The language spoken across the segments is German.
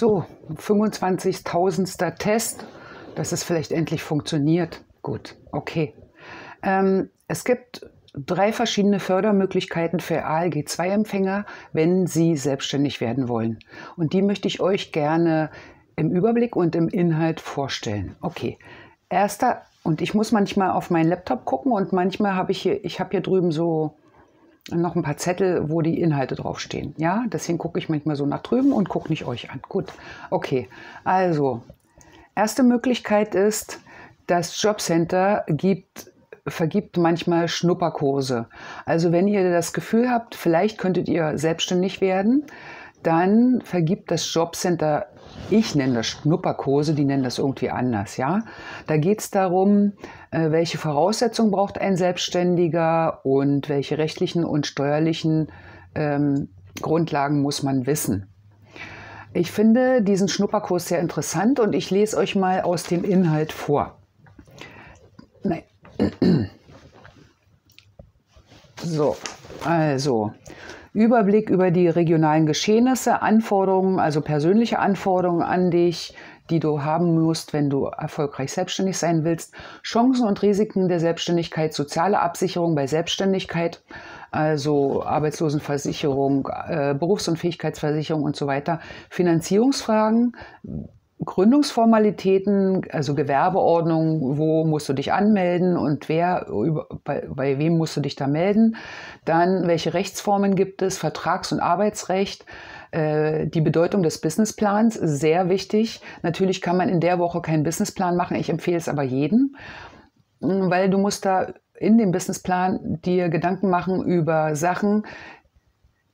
So, 25.000. Test, dass es vielleicht endlich funktioniert. Gut, okay. Ähm, es gibt drei verschiedene Fördermöglichkeiten für ALG-2-Empfänger, wenn sie selbstständig werden wollen. Und die möchte ich euch gerne im Überblick und im Inhalt vorstellen. Okay, erster, und ich muss manchmal auf meinen Laptop gucken und manchmal habe ich hier, ich habe hier drüben so noch ein paar Zettel, wo die Inhalte draufstehen. Ja, deswegen gucke ich manchmal so nach drüben und gucke nicht euch an. Gut, okay. Also, erste Möglichkeit ist, das Jobcenter gibt, vergibt manchmal Schnupperkurse. Also, wenn ihr das Gefühl habt, vielleicht könntet ihr selbstständig werden, dann vergibt das Jobcenter, ich nenne das Schnupperkurse, die nennen das irgendwie anders, ja. Da geht es darum, äh, welche Voraussetzungen braucht ein Selbstständiger und welche rechtlichen und steuerlichen ähm, Grundlagen muss man wissen. Ich finde diesen Schnupperkurs sehr interessant und ich lese euch mal aus dem Inhalt vor. Nein. So, also Überblick über die regionalen Geschehnisse, Anforderungen, also persönliche Anforderungen an dich, die du haben musst, wenn du erfolgreich selbstständig sein willst, Chancen und Risiken der Selbstständigkeit, soziale Absicherung bei Selbstständigkeit, also Arbeitslosenversicherung, äh, Berufsunfähigkeitsversicherung und so weiter, Finanzierungsfragen, Gründungsformalitäten, also Gewerbeordnung, wo musst du dich anmelden und wer, bei, bei, wem musst du dich da melden. Dann, welche Rechtsformen gibt es, Vertrags- und Arbeitsrecht, äh, die Bedeutung des Businessplans, sehr wichtig. Natürlich kann man in der Woche keinen Businessplan machen, ich empfehle es aber jedem, weil du musst da in dem Businessplan dir Gedanken machen über Sachen,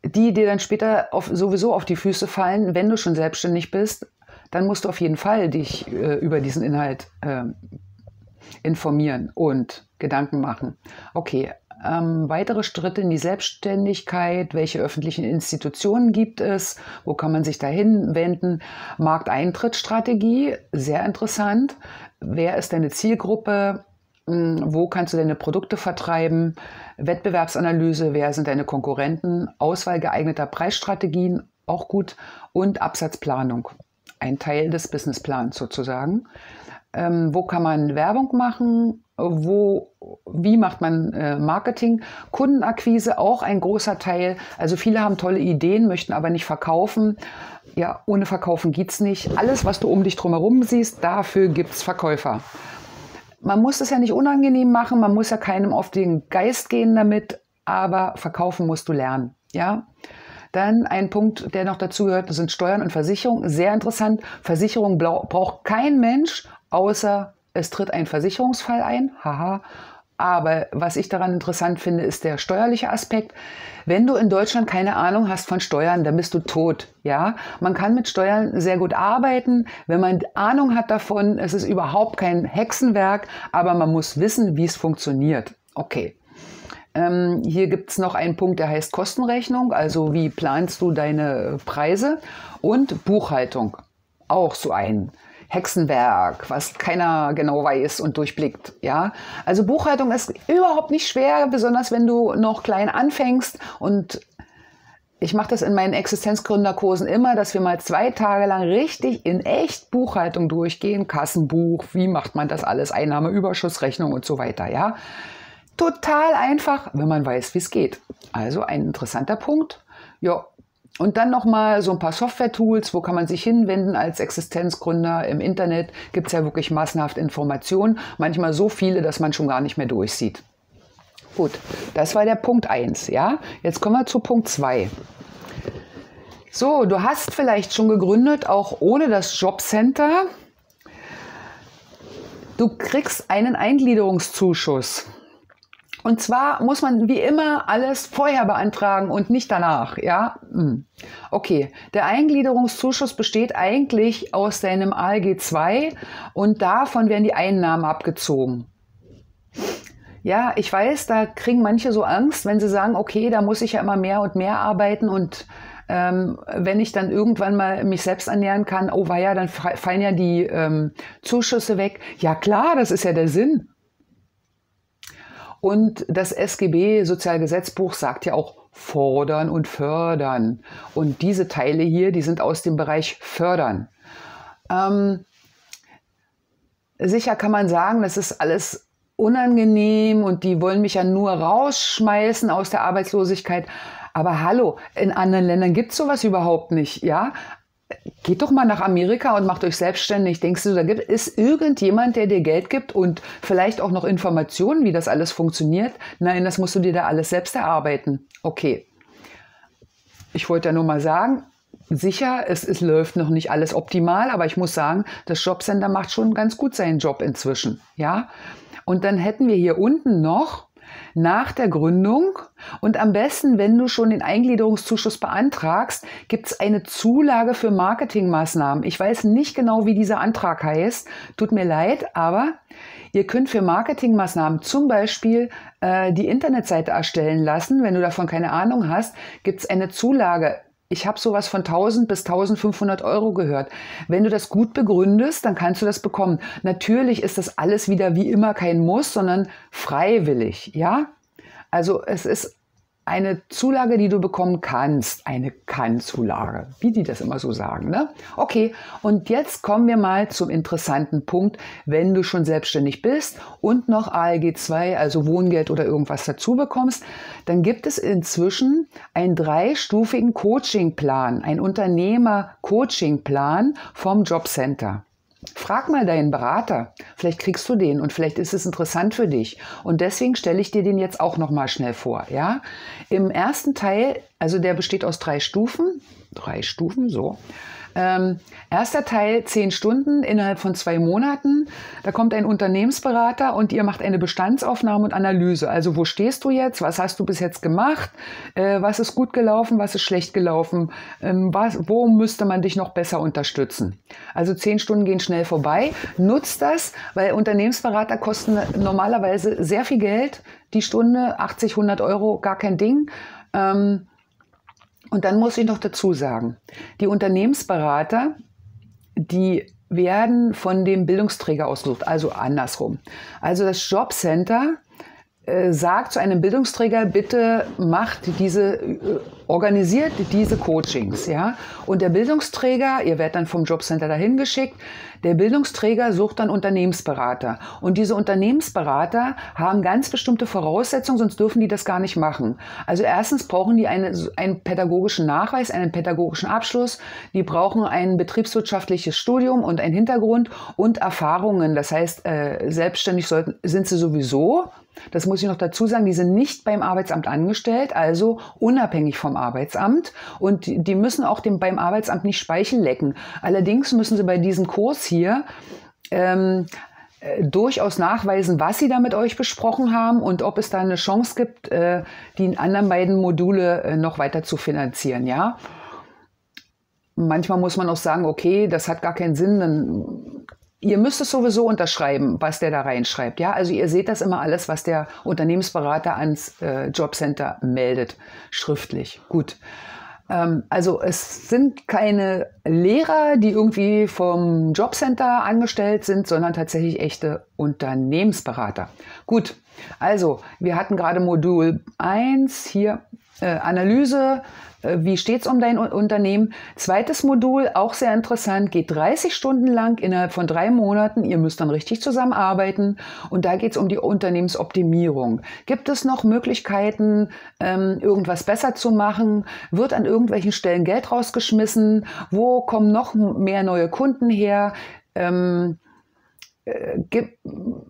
die dir dann später auf, sowieso auf die Füße fallen, wenn du schon selbstständig bist, dann musst du auf jeden Fall dich äh, über diesen Inhalt äh, informieren und Gedanken machen. Okay, ähm, weitere Schritte in die Selbstständigkeit, welche öffentlichen Institutionen gibt es, wo kann man sich dahin wenden, Markteintrittsstrategie, sehr interessant, wer ist deine Zielgruppe, hm, wo kannst du deine Produkte vertreiben, Wettbewerbsanalyse, wer sind deine Konkurrenten, Auswahl geeigneter Preisstrategien, auch gut. Und Absatzplanung ein Teil des Businessplans sozusagen. Ähm, wo kann man Werbung machen? Wo, wie macht man äh, Marketing? Kundenakquise auch ein großer Teil. Also viele haben tolle Ideen, möchten aber nicht verkaufen. Ja, ohne Verkaufen geht es nicht. Alles, was du um dich drumherum siehst, dafür gibt es Verkäufer. Man muss es ja nicht unangenehm machen, man muss ja keinem auf den Geist gehen damit, aber verkaufen musst du lernen. Ja, dann ein Punkt, der noch dazu gehört, sind Steuern und Versicherung. Sehr interessant. Versicherung braucht kein Mensch, außer es tritt ein Versicherungsfall ein. Haha. Aber was ich daran interessant finde, ist der steuerliche Aspekt. Wenn du in Deutschland keine Ahnung hast von Steuern, dann bist du tot. Ja, man kann mit Steuern sehr gut arbeiten, wenn man Ahnung hat davon. Es ist überhaupt kein Hexenwerk, aber man muss wissen, wie es funktioniert. Okay. Ähm, hier gibt es noch einen Punkt, der heißt Kostenrechnung, also wie planst du deine Preise? Und Buchhaltung, auch so ein Hexenwerk, was keiner genau weiß und durchblickt. Ja, also Buchhaltung ist überhaupt nicht schwer, besonders wenn du noch klein anfängst. Und ich mache das in meinen Existenzgründerkursen immer, dass wir mal zwei Tage lang richtig in echt Buchhaltung durchgehen, Kassenbuch, wie macht man das alles, Einnahmeüberschussrechnung und so weiter, ja. Total einfach, wenn man weiß, wie es geht. Also ein interessanter Punkt. Ja, und dann nochmal so ein paar Software-Tools, wo kann man sich hinwenden als Existenzgründer. Im Internet gibt es ja wirklich massenhaft Informationen, manchmal so viele, dass man schon gar nicht mehr durchsieht. Gut, das war der Punkt 1. Ja? Jetzt kommen wir zu Punkt 2. So, du hast vielleicht schon gegründet, auch ohne das Jobcenter. Du kriegst einen Eingliederungszuschuss. Und zwar muss man wie immer alles vorher beantragen und nicht danach, ja? Hm. Okay, der Eingliederungszuschuss besteht eigentlich aus deinem ALG 2 und davon werden die Einnahmen abgezogen. Ja, ich weiß, da kriegen manche so Angst, wenn sie sagen, okay, da muss ich ja immer mehr und mehr arbeiten und ähm, wenn ich dann irgendwann mal mich selbst ernähren kann, oh ja, dann fallen ja die ähm, Zuschüsse weg. Ja klar, das ist ja der Sinn. Und das SGB Sozialgesetzbuch sagt ja auch fordern und fördern. Und diese Teile hier, die sind aus dem Bereich fördern. Ähm, sicher kann man sagen, das ist alles unangenehm und die wollen mich ja nur rausschmeißen aus der Arbeitslosigkeit. Aber hallo, in anderen Ländern gibt es sowas überhaupt nicht, ja? Geht doch mal nach Amerika und macht euch selbstständig. Denkst du, da gibt ist irgendjemand, der dir Geld gibt und vielleicht auch noch Informationen, wie das alles funktioniert? Nein, das musst du dir da alles selbst erarbeiten. Okay. Ich wollte ja nur mal sagen, sicher, es, es läuft noch nicht alles optimal, aber ich muss sagen, das Jobcenter macht schon ganz gut seinen Job inzwischen. Ja. Und dann hätten wir hier unten noch nach der Gründung und am besten, wenn du schon den Eingliederungszuschuss beantragst, gibt es eine Zulage für Marketingmaßnahmen. Ich weiß nicht genau, wie dieser Antrag heißt. Tut mir leid, aber ihr könnt für Marketingmaßnahmen zum Beispiel äh, die Internetseite erstellen lassen. Wenn du davon keine Ahnung hast, gibt es eine Zulage ich habe sowas von 1000 bis 1500 Euro gehört. Wenn du das gut begründest, dann kannst du das bekommen. Natürlich ist das alles wieder wie immer kein Muss, sondern freiwillig, ja? Also es ist eine Zulage, die du bekommen kannst, eine Kann-Zulage, wie die das immer so sagen. Ne? Okay, und jetzt kommen wir mal zum interessanten Punkt. Wenn du schon selbstständig bist und noch ALG 2, also Wohngeld oder irgendwas dazu bekommst, dann gibt es inzwischen einen dreistufigen Coachingplan, einen Unternehmer-Coachingplan vom Jobcenter. Frag mal deinen Berater, vielleicht kriegst du den und vielleicht ist es interessant für dich. Und deswegen stelle ich dir den jetzt auch noch mal schnell vor. Ja, im ersten Teil, also der besteht aus drei Stufen, drei Stufen so. Ähm, erster Teil, zehn Stunden innerhalb von zwei Monaten. Da kommt ein Unternehmensberater und ihr macht eine Bestandsaufnahme und Analyse. Also wo stehst du jetzt? Was hast du bis jetzt gemacht? Äh, was ist gut gelaufen? Was ist schlecht gelaufen? Ähm, was, wo müsste man dich noch besser unterstützen? Also zehn Stunden gehen schnell vorbei. Nutzt das, weil Unternehmensberater kosten normalerweise sehr viel Geld. Die Stunde 80, 100 Euro, gar kein Ding. Ähm, und dann muss ich noch dazu sagen, die Unternehmensberater, die werden von dem Bildungsträger ausgesucht, also andersrum. Also das Jobcenter äh, sagt zu einem Bildungsträger, bitte macht diese, äh, organisiert diese Coachings, ja. Und der Bildungsträger, ihr werdet dann vom Jobcenter dahin geschickt, der Bildungsträger sucht dann Unternehmensberater. Und diese Unternehmensberater haben ganz bestimmte Voraussetzungen, sonst dürfen die das gar nicht machen. Also erstens brauchen die eine, einen pädagogischen Nachweis, einen pädagogischen Abschluss. Die brauchen ein betriebswirtschaftliches Studium und einen Hintergrund und Erfahrungen. Das heißt, äh, selbstständig sollten, sind sie sowieso, das muss ich noch dazu sagen, die sind nicht beim Arbeitsamt angestellt, also unabhängig vom Arbeitsamt. Und die müssen auch dem, beim Arbeitsamt nicht Speichel lecken. Allerdings müssen sie bei diesem Kurs hier ähm, äh, durchaus nachweisen, was sie da mit euch besprochen haben und ob es da eine Chance gibt, äh, die anderen beiden Module äh, noch weiter zu finanzieren. Ja. Manchmal muss man auch sagen, okay, das hat gar keinen Sinn, dann Ihr müsst es sowieso unterschreiben, was der da reinschreibt. Ja, also ihr seht das immer alles, was der Unternehmensberater ans äh, Jobcenter meldet, schriftlich. Gut. Ähm, also es sind keine Lehrer, die irgendwie vom Jobcenter angestellt sind, sondern tatsächlich echte Unternehmensberater. Gut. Also, wir hatten gerade Modul 1 hier äh, Analyse, äh, wie steht es um dein Unternehmen? Zweites Modul, auch sehr interessant, geht 30 Stunden lang innerhalb von drei Monaten. Ihr müsst dann richtig zusammenarbeiten und da geht es um die Unternehmensoptimierung. Gibt es noch Möglichkeiten, ähm, irgendwas besser zu machen? Wird an irgendwelchen Stellen Geld rausgeschmissen? Wo kommen noch mehr neue Kunden her? Ähm, äh,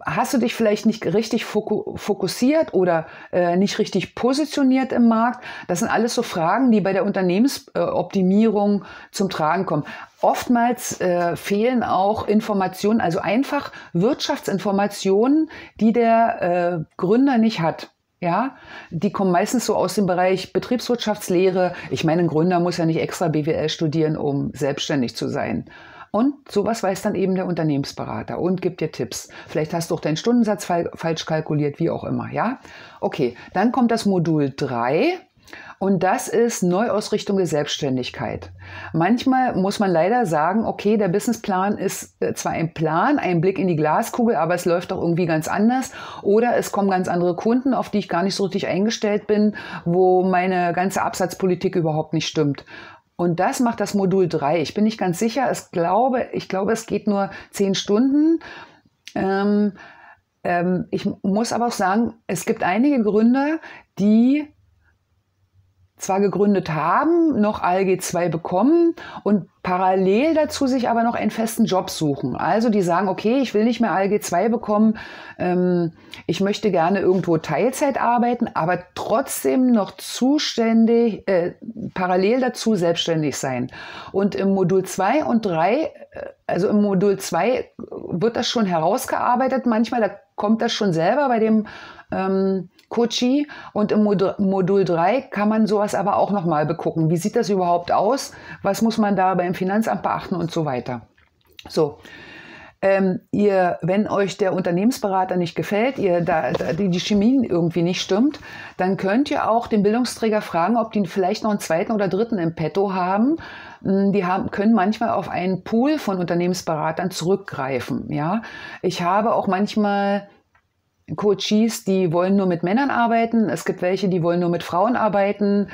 hast du dich vielleicht nicht richtig fokussiert oder äh, nicht richtig positioniert im Markt? Das sind alles so Fragen, die bei der Unternehmensoptimierung zum Tragen kommen. Oftmals äh, fehlen auch Informationen, also einfach Wirtschaftsinformationen, die der äh, Gründer nicht hat. Ja, die kommen meistens so aus dem Bereich Betriebswirtschaftslehre. Ich meine, ein Gründer muss ja nicht extra BWL studieren, um selbstständig zu sein. Und sowas weiß dann eben der Unternehmensberater und gibt dir Tipps. Vielleicht hast du auch deinen Stundensatz falsch kalkuliert, wie auch immer, ja? Okay, dann kommt das Modul 3. Und das ist Neuausrichtung der Selbstständigkeit. Manchmal muss man leider sagen, okay, der Businessplan ist äh, zwar ein Plan, ein Blick in die Glaskugel, aber es läuft doch irgendwie ganz anders. Oder es kommen ganz andere Kunden, auf die ich gar nicht so richtig eingestellt bin, wo meine ganze Absatzpolitik überhaupt nicht stimmt. Und das macht das Modul 3. Ich bin nicht ganz sicher. Es glaube, ich glaube, es geht nur zehn Stunden. Ähm, ähm, ich muss aber auch sagen, es gibt einige Gründer, die zwar gegründet haben, noch ALG 2 bekommen und parallel dazu sich aber noch einen festen Job suchen. Also die sagen, okay, ich will nicht mehr ALG 2 bekommen, ähm, ich möchte gerne irgendwo Teilzeit arbeiten, aber trotzdem noch zuständig, äh, parallel dazu selbstständig sein. Und im Modul 2 und 3, äh, also im Modul 2 wird das schon herausgearbeitet manchmal, da kommt das schon selber bei dem ähm, Kochi und im Modul 3 kann man sowas aber auch nochmal begucken. Wie sieht das überhaupt aus? Was muss man da beim Finanzamt beachten und so weiter? So. Ähm, ihr, wenn euch der Unternehmensberater nicht gefällt, ihr da, da die, die Chemie irgendwie nicht stimmt, dann könnt ihr auch den Bildungsträger fragen, ob die vielleicht noch einen zweiten oder dritten im Petto haben. Hm, die haben, können manchmal auf einen Pool von Unternehmensberatern zurückgreifen. Ja, ich habe auch manchmal Coaches, die wollen nur mit Männern arbeiten. Es gibt welche, die wollen nur mit Frauen arbeiten.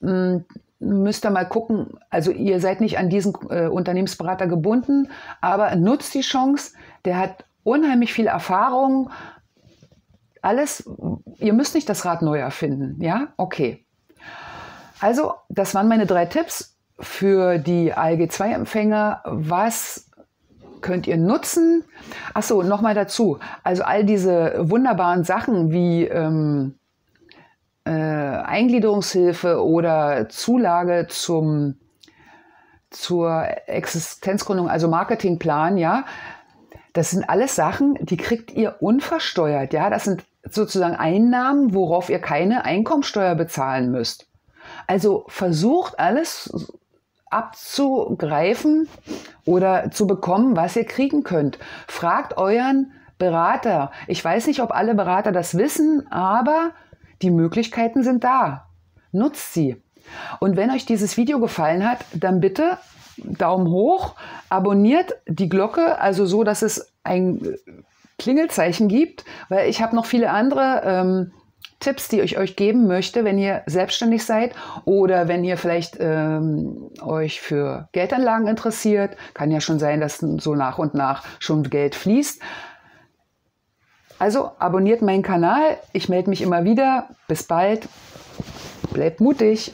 Hm, müsst ihr mal gucken. Also ihr seid nicht an diesen äh, Unternehmensberater gebunden, aber nutzt die Chance. Der hat unheimlich viel Erfahrung. Alles, ihr müsst nicht das Rad neu erfinden. Ja, okay. Also, das waren meine drei Tipps für die ALG-2-Empfänger. Was könnt ihr nutzen. Achso, nochmal dazu. Also all diese wunderbaren Sachen wie ähm, äh, Eingliederungshilfe oder Zulage zum, zur Existenzgründung, also Marketingplan, ja, das sind alles Sachen, die kriegt ihr unversteuert. Ja, das sind sozusagen Einnahmen, worauf ihr keine Einkommensteuer bezahlen müsst. Also versucht alles abzugreifen oder zu bekommen, was ihr kriegen könnt. Fragt euren Berater. Ich weiß nicht, ob alle Berater das wissen, aber die Möglichkeiten sind da. Nutzt sie. Und wenn euch dieses Video gefallen hat, dann bitte Daumen hoch, abonniert die Glocke, also so, dass es ein Klingelzeichen gibt, weil ich habe noch viele andere ähm, Tipps, die ich euch geben möchte, wenn ihr selbstständig seid oder wenn ihr vielleicht ähm, euch für Geldanlagen interessiert. Kann ja schon sein, dass so nach und nach schon Geld fließt. Also abonniert meinen Kanal. Ich melde mich immer wieder. Bis bald. Bleibt mutig.